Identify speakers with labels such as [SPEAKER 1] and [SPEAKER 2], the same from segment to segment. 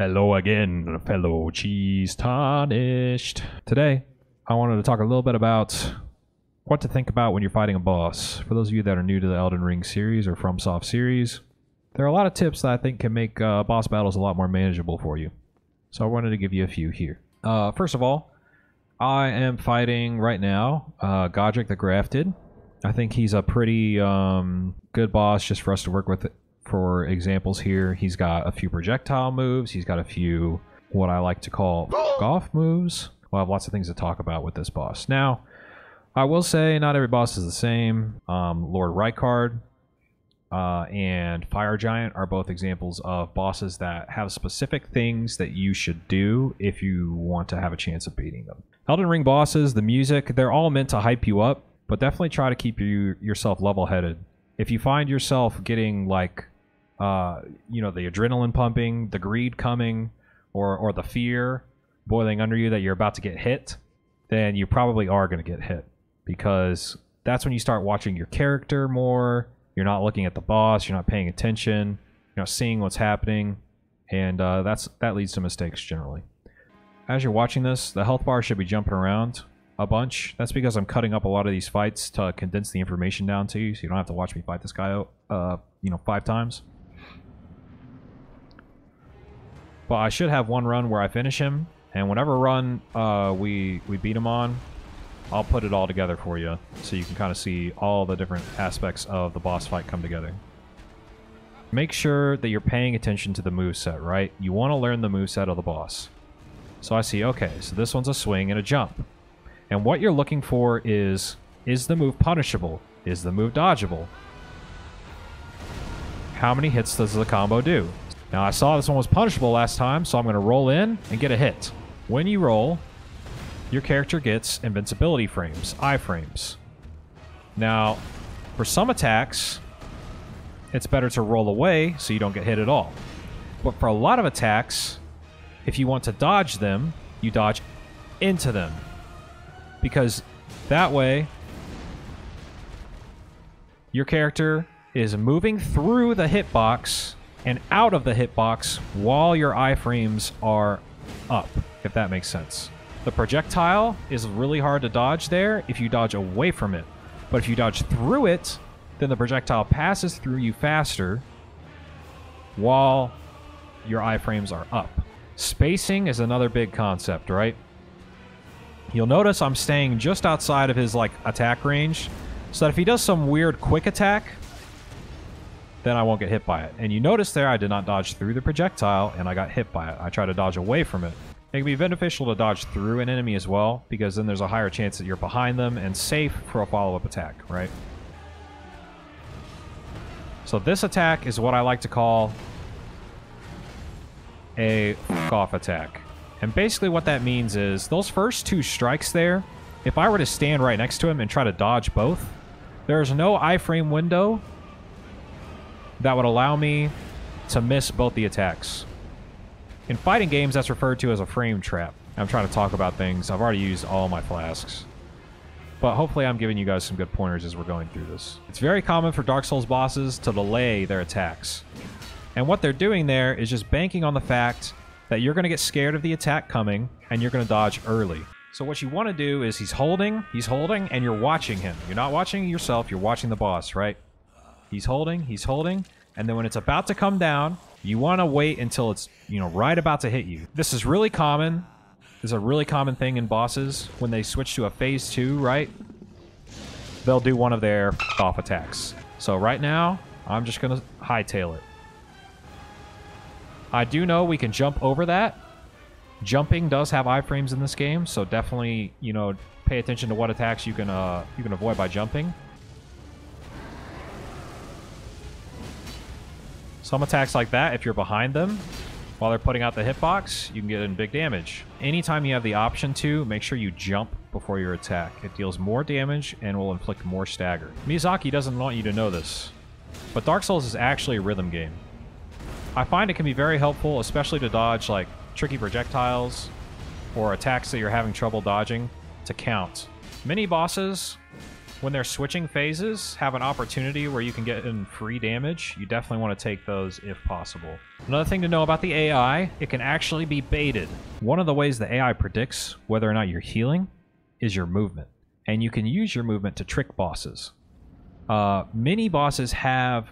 [SPEAKER 1] Hello again, fellow cheese tarnished. Today, I wanted to talk a little bit about what to think about when you're fighting a boss. For those of you that are new to the Elden Ring series or FromSoft series, there are a lot of tips that I think can make uh, boss battles a lot more manageable for you. So I wanted to give you a few here. Uh, first of all, I am fighting right now uh, Godrick the Grafted. I think he's a pretty um, good boss just for us to work with for examples here. He's got a few projectile moves. He's got a few what I like to call golf moves. We'll have lots of things to talk about with this boss. Now, I will say not every boss is the same. Um, Lord Rykard uh, and Fire Giant are both examples of bosses that have specific things that you should do if you want to have a chance of beating them. Elden Ring bosses, the music, they're all meant to hype you up, but definitely try to keep you yourself level-headed. If you find yourself getting like uh, you know, the adrenaline pumping, the greed coming, or or the fear boiling under you that you're about to get hit, then you probably are going to get hit because that's when you start watching your character more. You're not looking at the boss. You're not paying attention. You're not seeing what's happening, and uh, that's that leads to mistakes generally. As you're watching this, the health bar should be jumping around a bunch. That's because I'm cutting up a lot of these fights to condense the information down to you, so you don't have to watch me fight this guy, uh, you know, five times. But I should have one run where I finish him, and whenever run uh, we we beat him on, I'll put it all together for you, so you can kind of see all the different aspects of the boss fight come together. Make sure that you're paying attention to the move set, right? You want to learn the move set of the boss. So I see, okay, so this one's a swing and a jump. And what you're looking for is, is the move punishable? Is the move dodgeable? How many hits does the combo do? Now, I saw this one was punishable last time, so I'm going to roll in and get a hit. When you roll, your character gets invincibility frames, iframes. Now, for some attacks, it's better to roll away so you don't get hit at all. But for a lot of attacks, if you want to dodge them, you dodge into them. Because that way, your character is moving through the hitbox and out of the hitbox while your iframes are up, if that makes sense. The projectile is really hard to dodge there if you dodge away from it. But if you dodge through it, then the projectile passes through you faster while your iframes are up. Spacing is another big concept, right? You'll notice I'm staying just outside of his like attack range so that if he does some weird quick attack, then I won't get hit by it. And you notice there I did not dodge through the projectile, and I got hit by it. I tried to dodge away from it. It can be beneficial to dodge through an enemy as well, because then there's a higher chance that you're behind them and safe for a follow-up attack, right? So this attack is what I like to call a off attack. And basically what that means is those first two strikes there, if I were to stand right next to him and try to dodge both, there's no iframe window that would allow me to miss both the attacks. In fighting games, that's referred to as a frame trap. I'm trying to talk about things. I've already used all my flasks. But hopefully I'm giving you guys some good pointers as we're going through this. It's very common for Dark Souls bosses to delay their attacks. And what they're doing there is just banking on the fact that you're going to get scared of the attack coming and you're going to dodge early. So what you want to do is he's holding, he's holding, and you're watching him. You're not watching yourself, you're watching the boss, right? He's holding, he's holding, and then when it's about to come down, you want to wait until it's, you know, right about to hit you. This is really common. This is a really common thing in bosses when they switch to a phase two, right? They'll do one of their off attacks. So right now, I'm just going to hightail it. I do know we can jump over that. Jumping does have iframes in this game, so definitely, you know, pay attention to what attacks you can uh, you can avoid by jumping. Some attacks like that, if you're behind them while they're putting out the hitbox, you can get in big damage. Anytime you have the option to, make sure you jump before your attack. It deals more damage and will inflict more stagger. Miyazaki doesn't want you to know this, but Dark Souls is actually a rhythm game. I find it can be very helpful, especially to dodge like tricky projectiles or attacks that you're having trouble dodging, to count. Many bosses when they're switching phases, have an opportunity where you can get in free damage, you definitely want to take those if possible. Another thing to know about the AI, it can actually be baited. One of the ways the AI predicts whether or not you're healing is your movement. And you can use your movement to trick bosses. Uh, many bosses have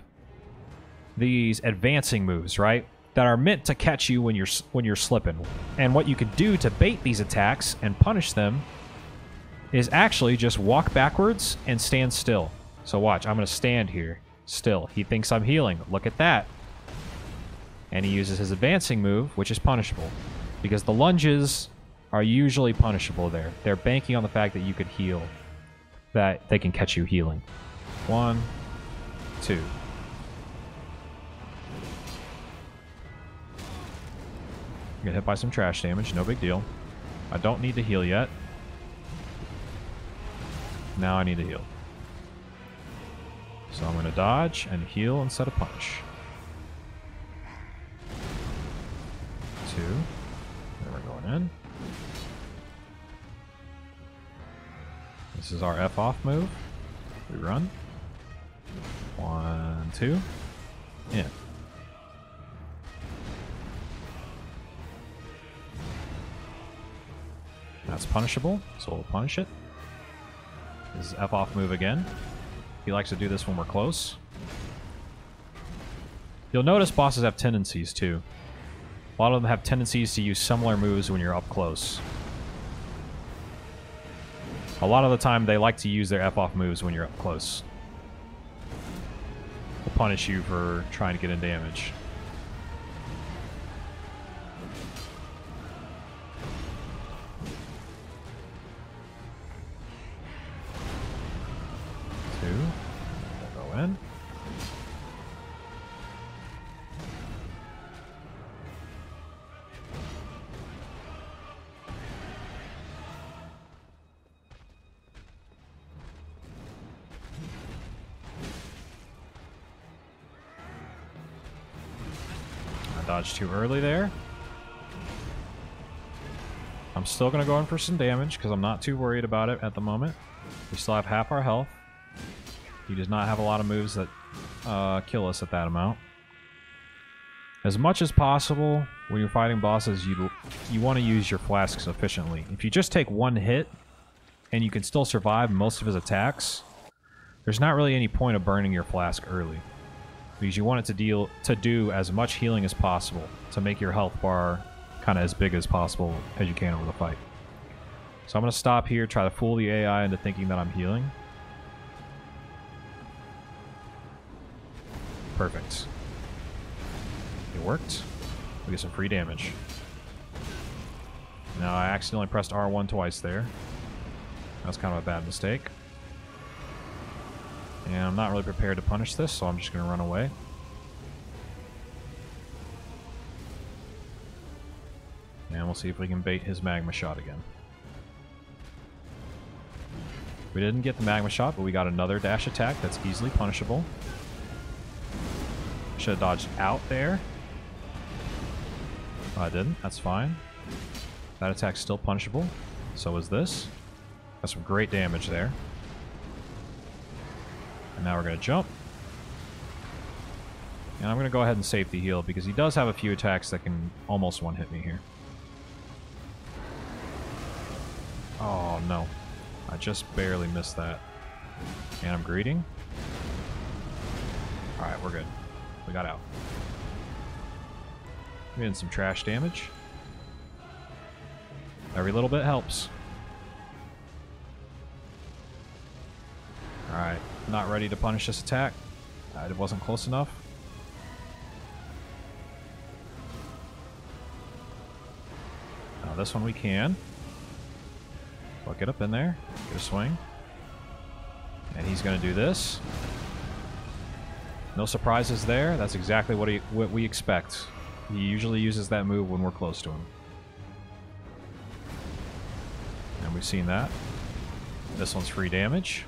[SPEAKER 1] these advancing moves, right? That are meant to catch you when you're when you're slipping. And what you could do to bait these attacks and punish them is actually just walk backwards and stand still. So watch, I'm going to stand here still. He thinks I'm healing. Look at that. And he uses his advancing move, which is punishable. Because the lunges are usually punishable there. They're banking on the fact that you could heal. That they can catch you healing. One, two. Get hit by some trash damage, no big deal. I don't need to heal yet. Now I need to heal. So I'm going to dodge and heal instead of punch. Two. Then we're going in. This is our F off move. We run. One, two. In. That's punishable, so we'll punish it. This is F off move again. He likes to do this when we're close. You'll notice bosses have tendencies too. A lot of them have tendencies to use similar moves when you're up close. A lot of the time they like to use their F off moves when you're up close. They'll punish you for trying to get in damage. Dodge too early there. I'm still going to go in for some damage because I'm not too worried about it at the moment. We still have half our health. He does not have a lot of moves that uh, kill us at that amount. As much as possible, when you're fighting bosses, you you want to use your flasks efficiently. If you just take one hit, and you can still survive most of his attacks, there's not really any point of burning your flask early because you want it to deal to do as much healing as possible to make your health bar kind of as big as possible as you can over the fight. So I'm going to stop here, try to fool the AI into thinking that I'm healing. Perfect. It worked. We get some free damage. Now I accidentally pressed R1 twice there. That's kind of a bad mistake. And I'm not really prepared to punish this, so I'm just going to run away. And we'll see if we can bait his magma shot again. We didn't get the magma shot, but we got another dash attack that's easily punishable. Should have dodged out there. Oh, I didn't. That's fine. That attack's still punishable. So is this. Got some great damage there. And now we're going to jump. And I'm going to go ahead and safety heal because he does have a few attacks that can almost one-hit me here. Oh, no. I just barely missed that. And I'm greeting. Alright, we're good. We got out. we getting some trash damage. Every little bit helps. Alright. Not ready to punish this attack. Uh, it wasn't close enough. Now this one we can. So I'll get up in there, get a swing. And he's going to do this. No surprises there. That's exactly what, he, what we expect. He usually uses that move when we're close to him. And we've seen that. This one's free damage.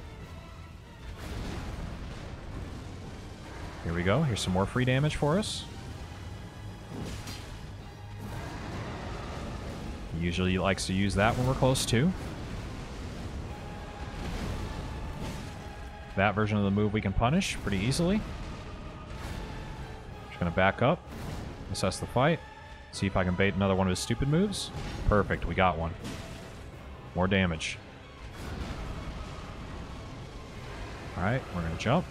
[SPEAKER 1] Here we go. Here's some more free damage for us. Usually likes to use that when we're close to. that version of the move we can punish pretty easily. Just gonna back up, assess the fight, see if I can bait another one of his stupid moves. Perfect, we got one. More damage. Alright, we're gonna jump.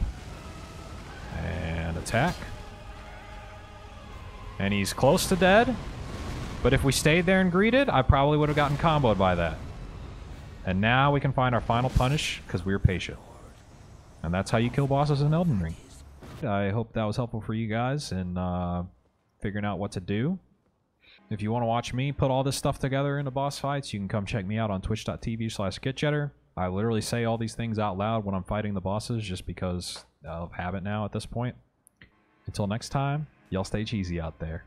[SPEAKER 1] And attack. And he's close to dead. But if we stayed there and greeted, I probably would have gotten comboed by that. And now we can find our final punish because we were patient. And that's how you kill bosses in Elden Ring. I hope that was helpful for you guys in uh, figuring out what to do. If you want to watch me put all this stuff together into boss fights, you can come check me out on twitch.tv slash getcheddar. I literally say all these things out loud when I'm fighting the bosses just because of habit now at this point. Until next time, y'all stay cheesy out there.